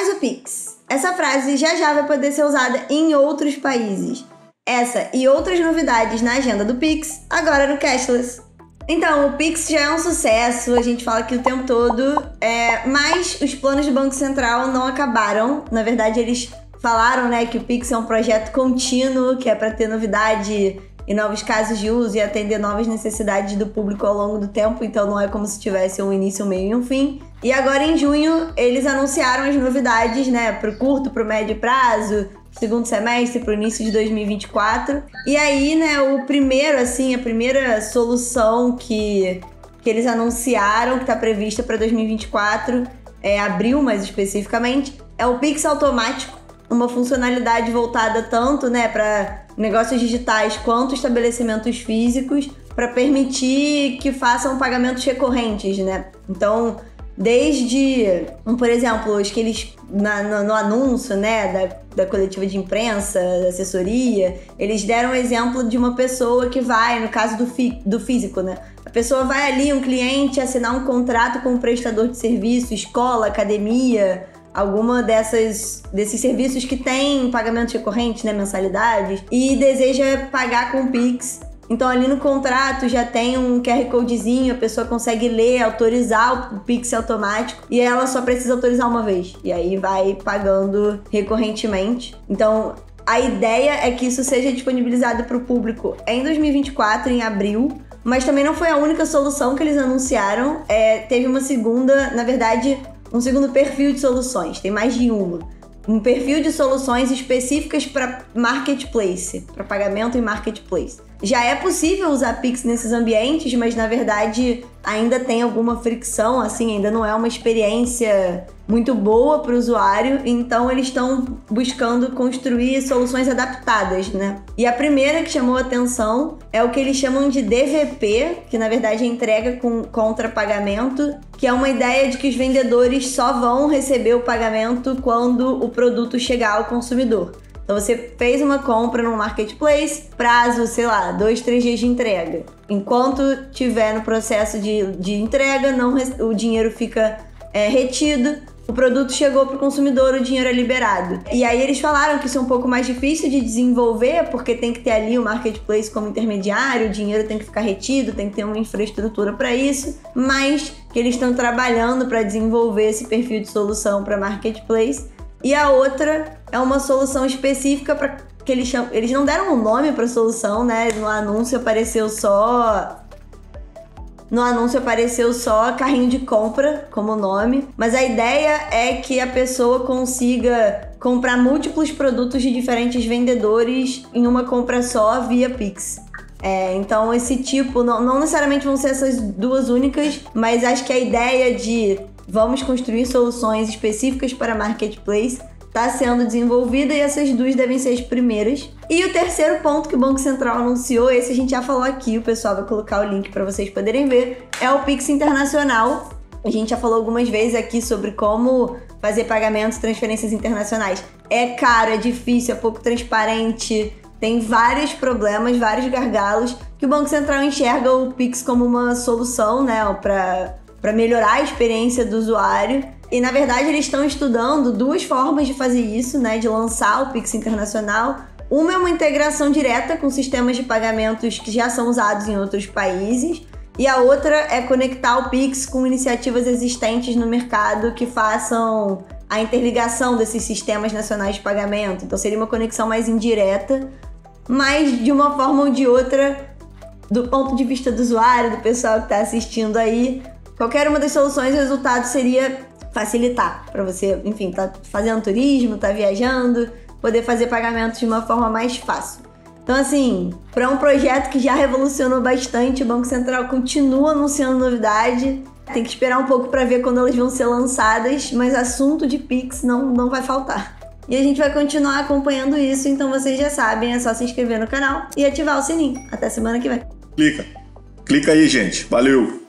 faz o Pix. Essa frase já já vai poder ser usada em outros países. Essa e outras novidades na agenda do Pix, agora no Cashless. Então, o Pix já é um sucesso, a gente fala aqui o tempo todo, é, mas os planos do Banco Central não acabaram. Na verdade, eles falaram né, que o Pix é um projeto contínuo, que é para ter novidade e novos casos de uso e atender novas necessidades do público ao longo do tempo, então não é como se tivesse um início, um meio e um fim. E agora em junho eles anunciaram as novidades, né, para o curto, para o médio prazo, segundo semestre, para o início de 2024. E aí, né, o primeiro, assim, a primeira solução que, que eles anunciaram, que está prevista para 2024, é abril mais especificamente, é o Pix automático, uma funcionalidade voltada tanto, né, para negócios digitais quanto estabelecimentos físicos, para permitir que façam pagamentos recorrentes, né? Então, Desde, por exemplo, os que eles, na, no, no, anúncio, né, da, da coletiva de imprensa, da assessoria, eles deram o exemplo de uma pessoa que vai, no caso do, fi, do físico, né? A pessoa vai ali, um cliente, assinar um contrato com um prestador de serviço, escola, academia, alguma dessas desses serviços que tem pagamentos recorrentes, né, mensalidades, e deseja pagar com Pix então ali no contrato já tem um QR Codezinho, a pessoa consegue ler, autorizar o Pix automático e ela só precisa autorizar uma vez. E aí vai pagando recorrentemente. Então a ideia é que isso seja disponibilizado para o público em 2024, em abril. Mas também não foi a única solução que eles anunciaram. É, teve uma segunda, na verdade, um segundo perfil de soluções. Tem mais de uma um perfil de soluções específicas para marketplace, para pagamento em marketplace. Já é possível usar Pix nesses ambientes, mas na verdade ainda tem alguma fricção, assim, ainda não é uma experiência muito boa para o usuário, então eles estão buscando construir soluções adaptadas, né? E a primeira que chamou atenção é o que eles chamam de DVP, que na verdade é entrega com contrapagamento, que é uma ideia de que os vendedores só vão receber o pagamento quando o produto chegar ao consumidor. Então você fez uma compra no marketplace, prazo, sei lá, dois, três dias de entrega. Enquanto tiver no processo de, de entrega, não, o dinheiro fica é, retido. O produto chegou para o consumidor, o dinheiro é liberado. E aí eles falaram que isso é um pouco mais difícil de desenvolver, porque tem que ter ali o marketplace como intermediário, o dinheiro tem que ficar retido, tem que ter uma infraestrutura para isso, mas que eles estão trabalhando para desenvolver esse perfil de solução para marketplace e a outra é uma solução específica para que eles. Eles não deram um nome para a solução, né? No anúncio apareceu só. No anúncio apareceu só carrinho de compra como nome, mas a ideia é que a pessoa consiga comprar múltiplos produtos de diferentes vendedores em uma compra só via Pix. É, então, esse tipo, não, não necessariamente vão ser essas duas únicas, mas acho que a ideia de Vamos construir soluções específicas para marketplace está sendo desenvolvida e essas duas devem ser as primeiras. E o terceiro ponto que o Banco Central anunciou, esse a gente já falou aqui, o pessoal vai colocar o link para vocês poderem ver, é o Pix Internacional. A gente já falou algumas vezes aqui sobre como fazer pagamentos, transferências internacionais. É caro, é difícil, é pouco transparente, tem vários problemas, vários gargalos que o Banco Central enxerga o Pix como uma solução, né, para para melhorar a experiência do usuário. E na verdade eles estão estudando duas formas de fazer isso, né, de lançar o Pix internacional. Uma é uma integração direta com sistemas de pagamentos que já são usados em outros países, e a outra é conectar o Pix com iniciativas existentes no mercado que façam a interligação desses sistemas nacionais de pagamento. Então seria uma conexão mais indireta, mas de uma forma ou de outra, do ponto de vista do usuário, do pessoal que está assistindo aí, Qualquer uma das soluções, o resultado seria facilitar para você, enfim, tá fazendo turismo, tá viajando, poder fazer pagamentos de uma forma mais fácil. Então, assim, para um projeto que já revolucionou bastante, o Banco Central continua anunciando novidade. Tem que esperar um pouco para ver quando elas vão ser lançadas, mas assunto de Pix não, não vai faltar. E a gente vai continuar acompanhando isso, então vocês já sabem, é só se inscrever no canal e ativar o sininho. Até semana que vem. Clica. Clica aí, gente. Valeu!